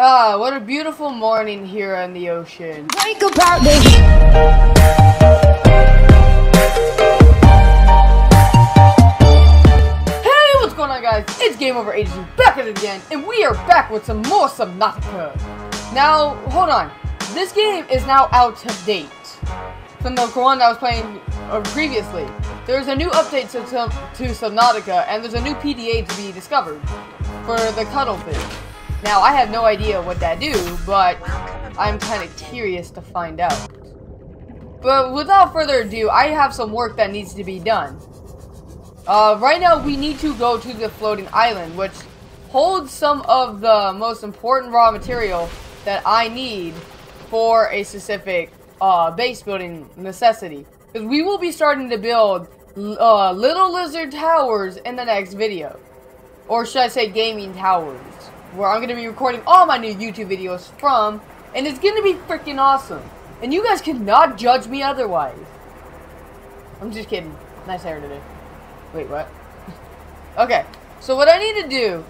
Ah, what a beautiful morning here on the ocean. Think about me. Hey, what's going on guys? It's GameOverHD back at it again, and we are back with some more Subnautica. Now, hold on. This game is now out of date from the one I was playing uh, previously. There's a new update to, to, to Subnautica, and there's a new PDA to be discovered for the cuttlefish. Now, I have no idea what that do, but I'm kind of curious to find out. But without further ado, I have some work that needs to be done. Uh, right now, we need to go to the floating island, which holds some of the most important raw material that I need for a specific uh, base building necessity. Because we will be starting to build uh, Little Lizard Towers in the next video. Or should I say gaming towers. Where I'm going to be recording all my new YouTube videos from. And it's going to be freaking awesome. And you guys cannot judge me otherwise. I'm just kidding. Nice hair today. Wait, what? okay, so what I need to do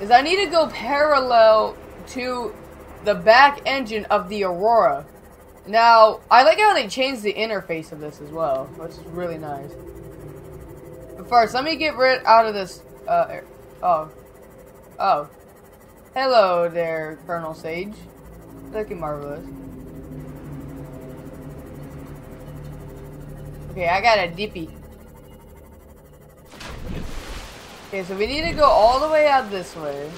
is I need to go parallel to the back engine of the Aurora. Now, I like how they changed the interface of this as well, which is really nice. But first, let me get rid out of this, uh, oh. Oh. Hello there, Colonel Sage. Looking marvelous. Okay, I got a dippy. Okay, so we need to go all the way out this way.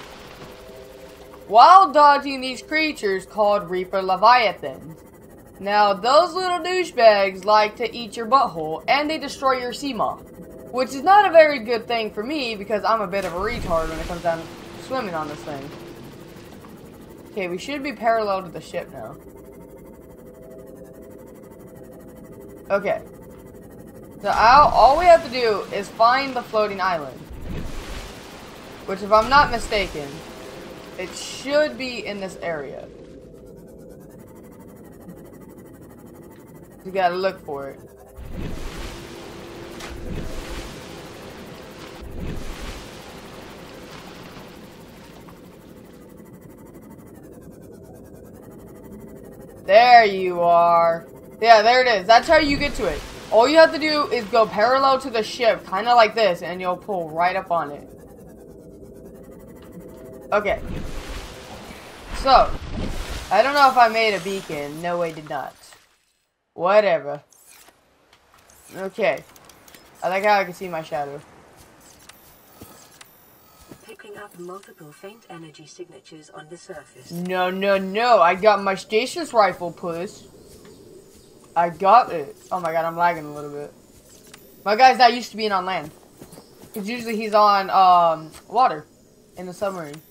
While dodging these creatures called Reaper Leviathans. Now, those little douchebags like to eat your butthole, and they destroy your moth. Which is not a very good thing for me, because I'm a bit of a retard when it comes down to swimming on this thing. Okay, we should be parallel to the ship now. Okay. So I'll, all we have to do is find the floating island. Which, if I'm not mistaken, it should be in this area. You gotta look for it. There you are. Yeah, there it is. That's how you get to it. All you have to do is go parallel to the ship, kind of like this, and you'll pull right up on it. Okay. So, I don't know if I made a beacon. No, I did not. Whatever. Okay. I like how I can see my shadow. Multiple faint energy signatures on the surface. No, no, no. I got my stasis rifle, puss. I got it. Oh my god, I'm lagging a little bit. My guy's not used to being on land. Because usually he's on um, water in the submarine.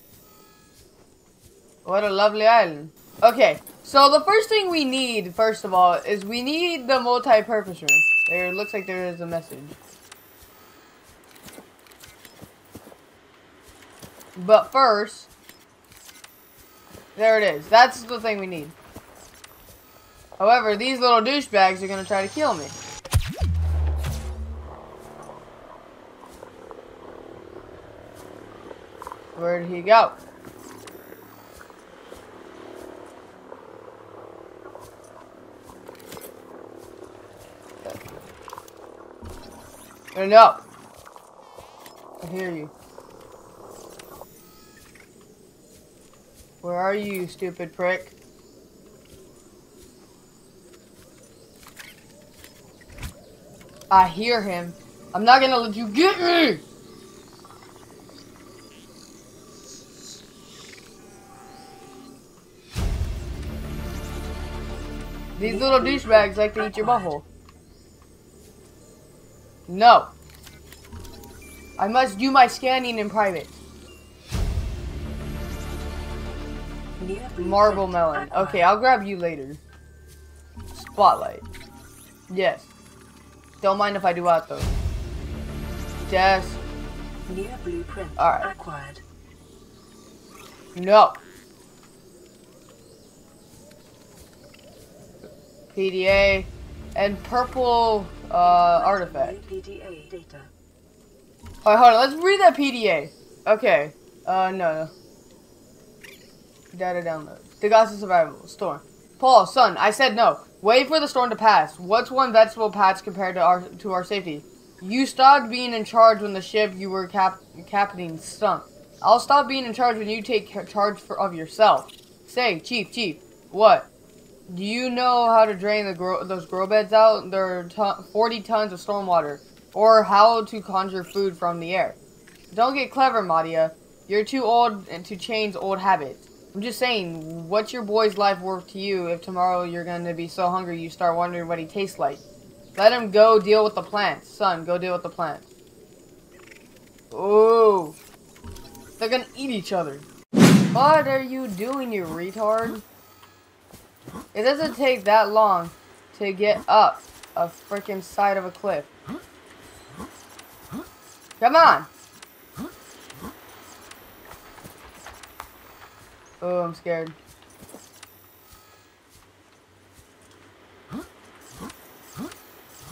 What a lovely island. Okay, so the first thing we need, first of all, is we need the multi-purpose room. There looks like there is a message. But first, there it is. That's the thing we need. However, these little douchebags are going to try to kill me. Where did he go? No. I hear you. Where are you, stupid prick? I hear him. I'm not gonna let you get me! These little douchebags like to eat your butthole. No. I must do my scanning in private. Marble melon. Okay, I'll grab you later. Spotlight. Yes. Don't mind if I do that though. Yes. Near blueprint Alright. acquired. No. PDA and purple uh, artifact. New PDA data. Alright, hold on. Let's read that PDA. Okay. Uh, no. Data download. The of survival. Storm. Paul, son, I said no. Wait for the storm to pass. What's one vegetable patch compared to our to our safety? You stopped being in charge when the ship you were cap captaining stunk. I'll stop being in charge when you take charge for, of yourself. Say, Chief, Chief, what? Do you know how to drain the grow those grow beds out? There are ton 40 tons of stormwater. Or how to conjure food from the air. Don't get clever, Maida. You're too old eh, to change old habits. I'm just saying, what's your boy's life worth to you if tomorrow you're gonna be so hungry you start wondering what he tastes like? Let him go deal with the plants. Son, go deal with the plants. Ooh. They're gonna eat each other. What are you doing, you retard? It doesn't take that long to get up a freaking side of a cliff. Come on! Oh, I'm scared.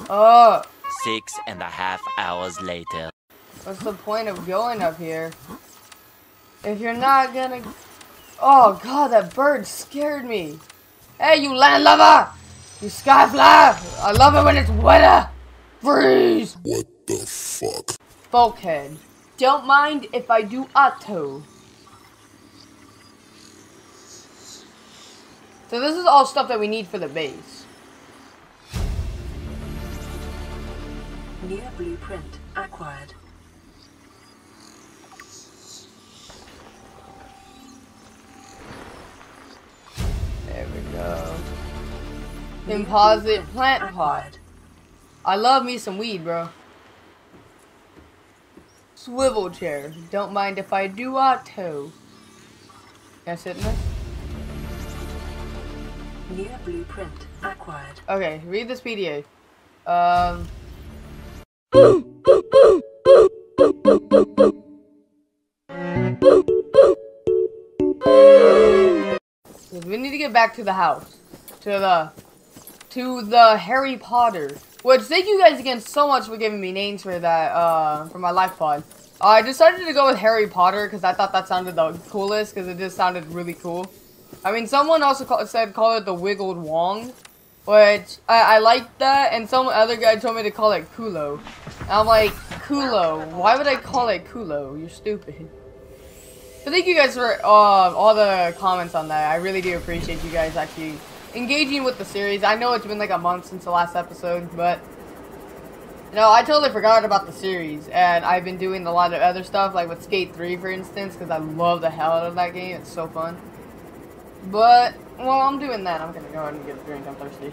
Oh, Six and a half hours later. what's the point of going up here? If you're not gonna... Oh god, that bird scared me. Hey, you land lover! You skyfly! I love it when it's wetter! Freeze! What the fuck? Bulkhead. Don't mind if I do auto. So this is all stuff that we need for the base. New blueprint acquired. There we go. New Composite plant pot. acquired. I love me some weed, bro. Swivel chair. Don't mind if I do auto. Can I sit in this? New blueprint acquired. Okay, read this PDA. Um. We need to get back to the house. To the to the Harry Potter. Which thank you guys again so much for giving me names for that, uh, for my life pod. I decided to go with Harry Potter because I thought that sounded the coolest because it just sounded really cool. I mean, someone also call, said call it the Wiggled Wong, which I, I like that, and some other guy told me to call it Kulo. And I'm like, Kulo? Why would I call it Kulo? You're stupid. But thank you guys for uh, all the comments on that. I really do appreciate you guys actually engaging with the series. I know it's been like a month since the last episode, but you know, I totally forgot about the series, and I've been doing a lot of other stuff, like with Skate 3, for instance, because I love the hell out of that game. It's so fun. But while I'm doing that, I'm gonna go ahead and get a drink. I'm thirsty.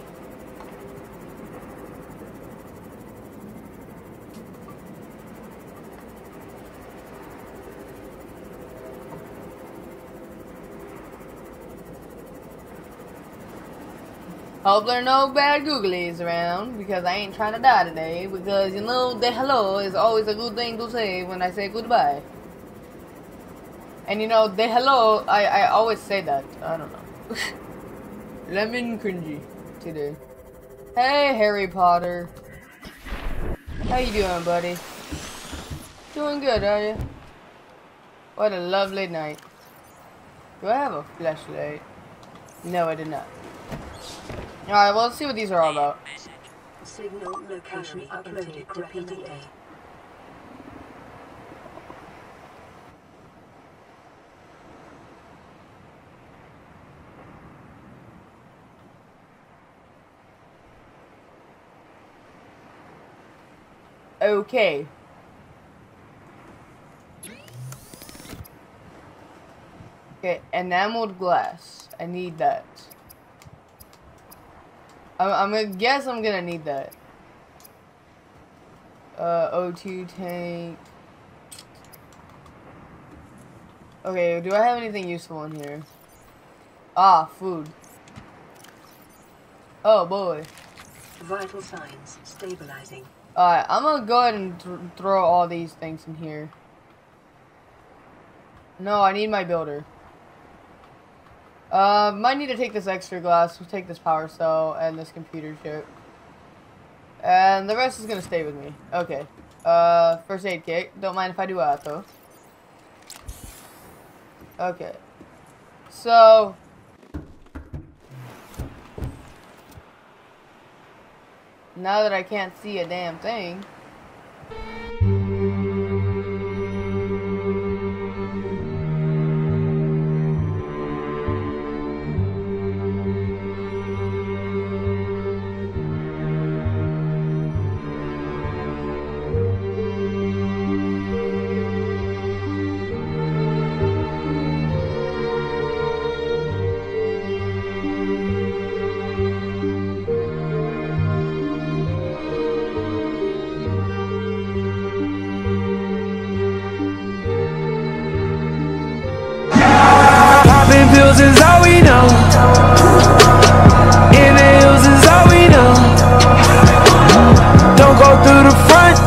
Hope there are no bad googlies around because I ain't trying to die today. Because you know, the hello is always a good thing to say when I say goodbye. And you know, the hello, I, I always say that. I don't know. Lemon cringy today. Hey, Harry Potter. How you doing, buddy? Doing good, are you? What a lovely night. Do I have a flashlight? No, I did not. Alright, well, let's see what these are all about. Signal location uploaded to PDA. Okay. Okay, enameled glass. I need that. I'm, I'm gonna guess I'm gonna need that. Uh, O2 tank. Okay, do I have anything useful in here? Ah, food. Oh boy. Vital signs stabilizing. Alright, I'm gonna go ahead and th throw all these things in here. No, I need my builder. Uh, might need to take this extra glass, we'll take this power cell, and this computer chip. And the rest is gonna stay with me. Okay. Uh, first aid kit. Don't mind if I do that, though. Okay. So. Now that I can't see a damn thing.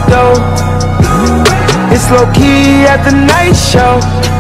Door. It's low key at the night show.